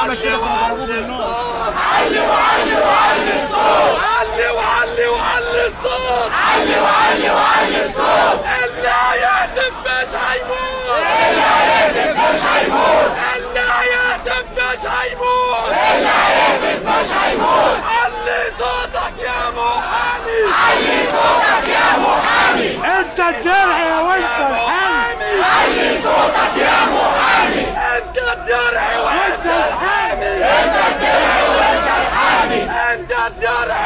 عمل كده كانوا بالنار علي وعلي وعلي الصوت علي وعلي وعلي الصوت علي وعلي وعلي I've done it!